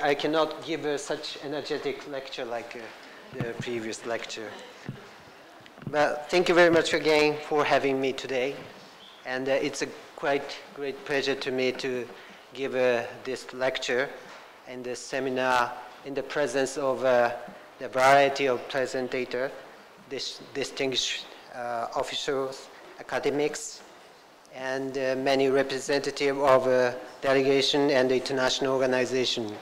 I cannot give uh, such energetic lecture like uh, the previous lecture. But thank you very much again for having me today. And uh, it's a quite great pleasure to me to give uh, this lecture and this seminar in the presence of uh, the variety of presentators, dis distinguished officials, academics, and many representatives of delegation and international organization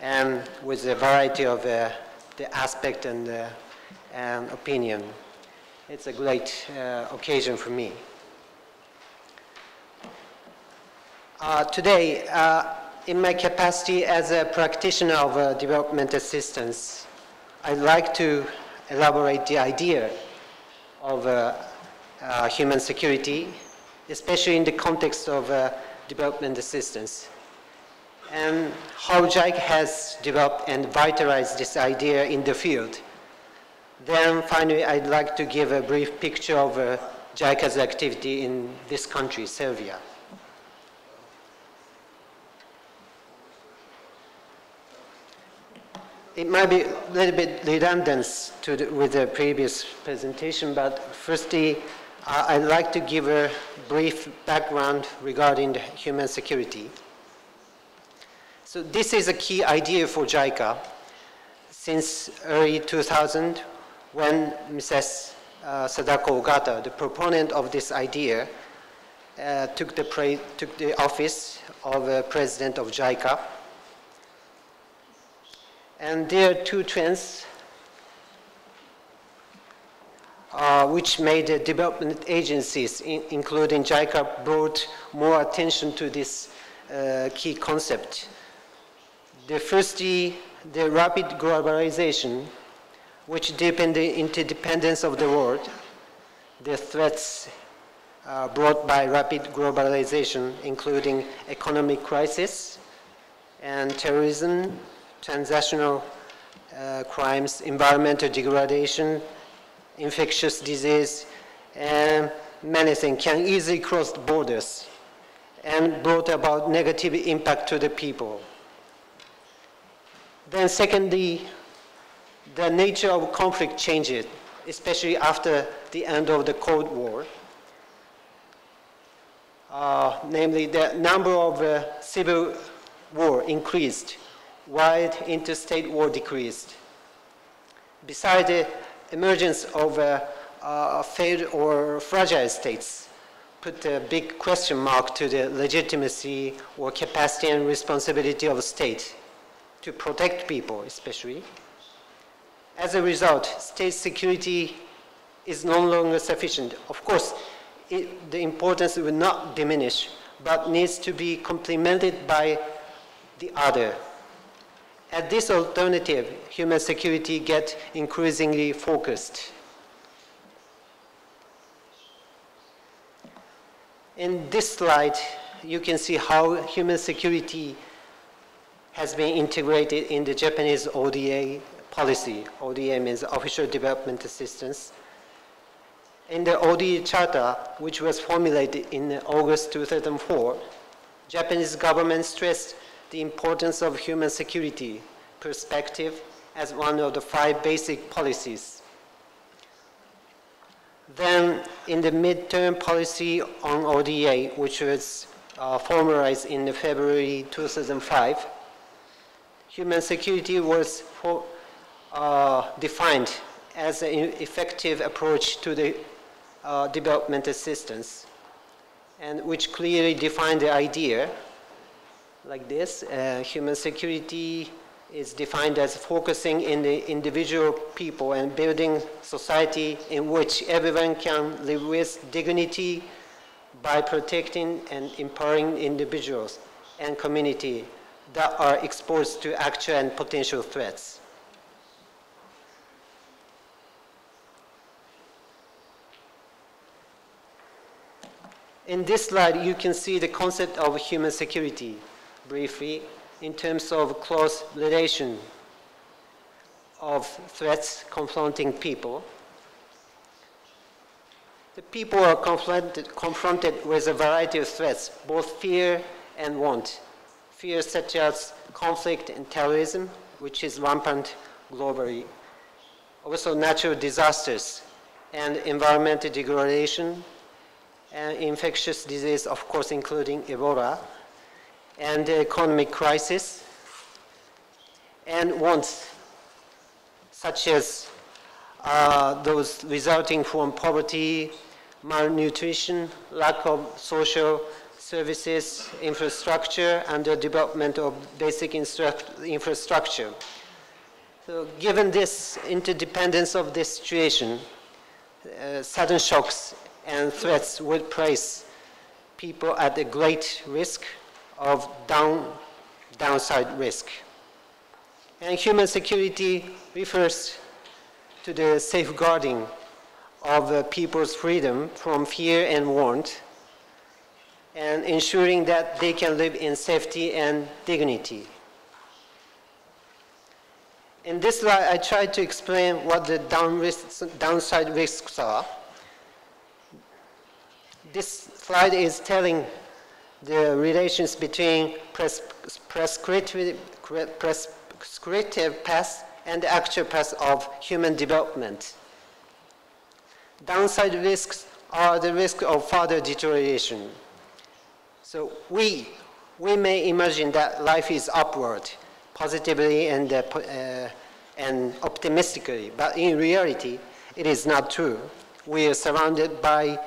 and with a variety of uh, the aspect and uh, um, opinion. It's a great uh, occasion for me. Uh, today, uh, in my capacity as a practitioner of uh, development assistance, I'd like to elaborate the idea of human security, especially in the context of development assistance and how JICA has developed and vitalized this idea in the field. Then finally, I'd like to give a brief picture of uh, JICA's activity in this country, Serbia. It might be a little bit redundant the, with the previous presentation, but firstly, uh, I'd like to give a brief background regarding human security. So this is a key idea for JICA since early 2000 when Mrs. Uh, Sadako Ogata, the proponent of this idea, uh, took, the took the office of uh, president of JICA. And there are two trends uh, which made development agencies, in, including JICA, brought more attention to this uh, key concept. The firstly, the rapid globalization, which deepened the interdependence of the world, the threats uh, brought by rapid globalization, including economic crisis and terrorism, transnational uh, crimes, environmental degradation, infectious disease, and many things can easily cross borders and brought about negative impact to the people. Then secondly, the nature of conflict changed, especially after the end of the Cold War. Uh, namely, the number of uh, civil war increased, while interstate war decreased. Besides emergence of uh, failed or fragile states, put a big question mark to the legitimacy or capacity and responsibility of the state to protect people, especially. As a result, state security is no longer sufficient. Of course, it, the importance will not diminish, but needs to be complemented by the other. At this alternative, human security gets increasingly focused. In this slide, you can see how human security has been integrated in the Japanese ODA policy. ODA means Official Development Assistance. In the ODA Charter, which was formulated in August 2004, Japanese government stressed the importance of human security perspective as one of the five basic policies. Then in the midterm policy on ODA, which was uh, formalized in February 2005, human security was for, uh, defined as an effective approach to the uh, development assistance, and which clearly defined the idea like this. Uh, human security is defined as focusing in the individual people and building society in which everyone can live with dignity by protecting and empowering individuals and community that are exposed to actual and potential threats. In this slide, you can see the concept of human security briefly in terms of close relation of threats confronting people. The people are confronted, confronted with a variety of threats, both fear and want fears such as conflict and terrorism, which is rampant globally. Also natural disasters and environmental degradation and infectious disease, of course, including Ebola, and the economic crisis, and wants such as uh, those resulting from poverty, malnutrition, lack of social services, infrastructure, and the development of basic infrastructure. So given this interdependence of this situation, uh, sudden shocks and threats would place people at a great risk of down, downside risk. And human security refers to the safeguarding of uh, people's freedom from fear and want, and ensuring that they can live in safety and dignity. In this slide, I tried to explain what the down risks, downside risks are. This slide is telling the relations between pres prescriptive, prescriptive paths and the actual path of human development. Downside risks are the risk of further deterioration. So we, we may imagine that life is upward, positively and, uh, uh, and optimistically, but in reality, it is not true. We are surrounded by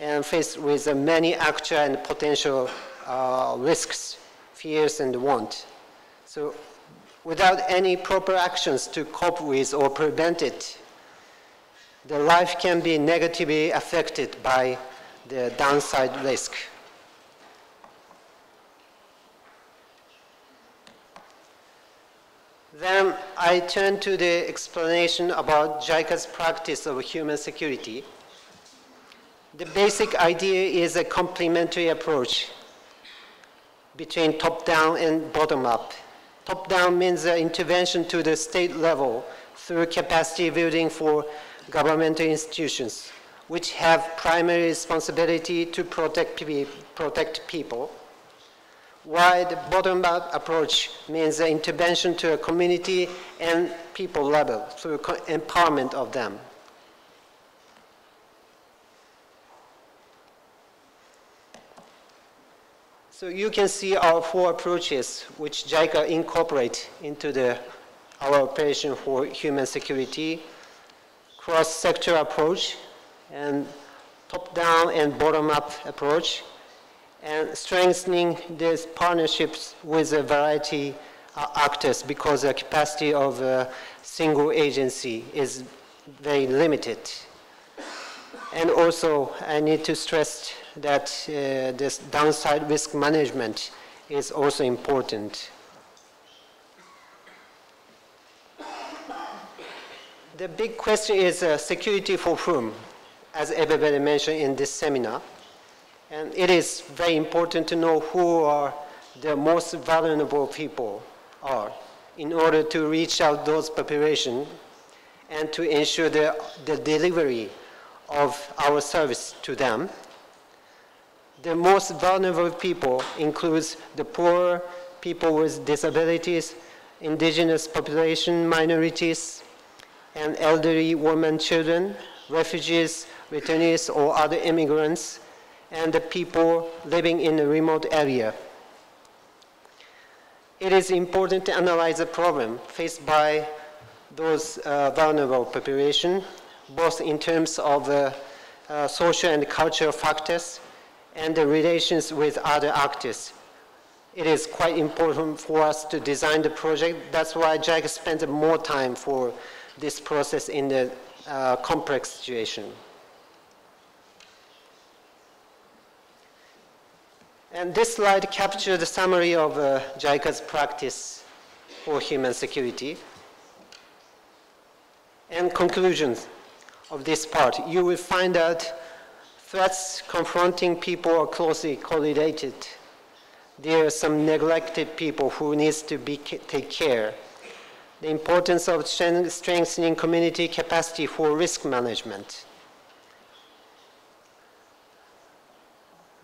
and faced with uh, many actual and potential uh, risks, fears, and want. So without any proper actions to cope with or prevent it, the life can be negatively affected by the downside risk. Then I turn to the explanation about JICA's practice of human security. The basic idea is a complementary approach between top-down and bottom-up. Top-down means intervention to the state level through capacity building for governmental institutions, which have primary responsibility to protect, protect people, while the bottom-up approach means intervention to a community and people level through empowerment of them. So you can see our four approaches which JICA incorporate into the, our operation for human security, cross-sector approach, and top-down and bottom-up approach, and strengthening these partnerships with a variety of actors because the capacity of a single agency is very limited. And also, I need to stress that uh, this downside risk management is also important. The big question is uh, security for whom, as everybody mentioned in this seminar. And it is very important to know who are the most vulnerable people are in order to reach out those population and to ensure the, the delivery of our service to them. The most vulnerable people includes the poor, people with disabilities, indigenous population minorities, and elderly women, children, refugees, returnees, or other immigrants, and the people living in a remote area. It is important to analyze the problem faced by those uh, vulnerable population, both in terms of uh, uh, social and cultural factors and the relations with other actors. It is quite important for us to design the project. That's why JICA spent more time for this process in the uh, complex situation. And this slide captures the summary of uh, JICA's practice for human security. And conclusions of this part. You will find that threats confronting people are closely correlated. There are some neglected people who needs to be take care. The importance of strengthening community capacity for risk management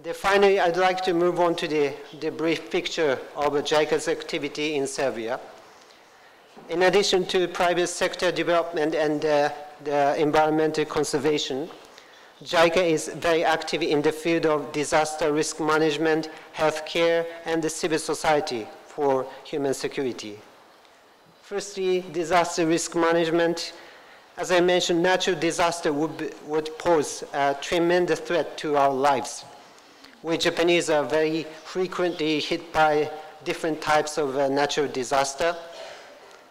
The finally, I'd like to move on to the, the brief picture of JICA's activity in Serbia. In addition to private sector development and uh, environmental conservation, JICA is very active in the field of disaster risk management, healthcare, and the civil society for human security. Firstly, disaster risk management. As I mentioned, natural disaster would, be, would pose a tremendous threat to our lives we Japanese are very frequently hit by different types of uh, natural disaster.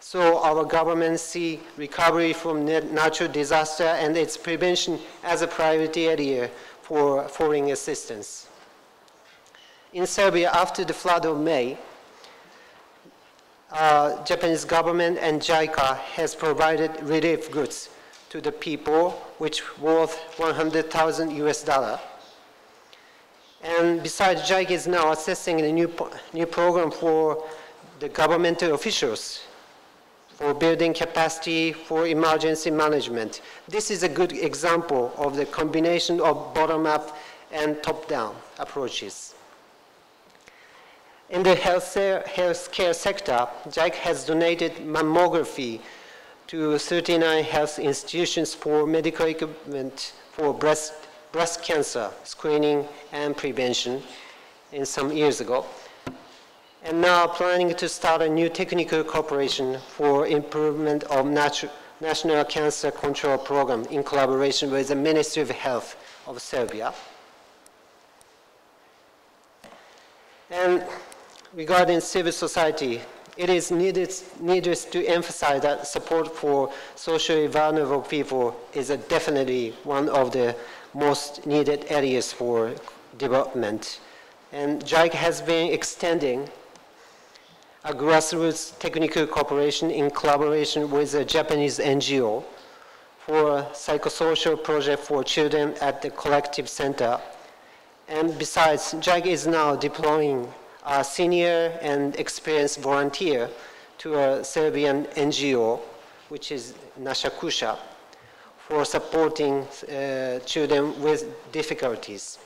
So our government see recovery from natural disaster and its prevention as a priority area for foreign assistance. In Serbia, after the flood of May, uh, Japanese government and JICA has provided relief goods to the people, which worth 100,000 US dollar. And besides, JICA is now assessing a new, new program for the governmental officials for building capacity for emergency management. This is a good example of the combination of bottom-up and top-down approaches. In the healthcare sector, JICA has donated mammography to 39 health institutions for medical equipment for breast breast cancer screening and prevention in some years ago. And now planning to start a new technical cooperation for improvement of National Cancer Control Program in collaboration with the Ministry of Health of Serbia. And regarding civil society, it is needed, needless to emphasize that support for socially vulnerable people is definitely one of the most needed areas for development. And JICA has been extending a grassroots technical cooperation in collaboration with a Japanese NGO for a psychosocial project for children at the collective center. And besides, JICA is now deploying a senior and experienced volunteer to a Serbian NGO, which is Nasha Kusha, for supporting uh, children with difficulties.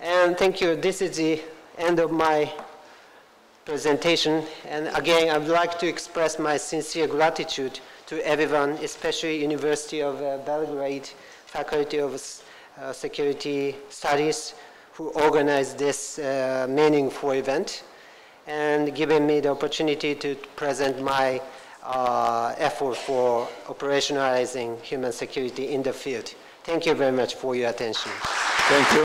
And thank you. This is the end of my presentation. And again, I would like to express my sincere gratitude to everyone, especially University of uh, Belgrade Faculty of uh, Security Studies, who organized this uh, meaningful event and giving me the opportunity to present my uh, effort for operationalizing human security in the field. Thank you very much for your attention. Thank you.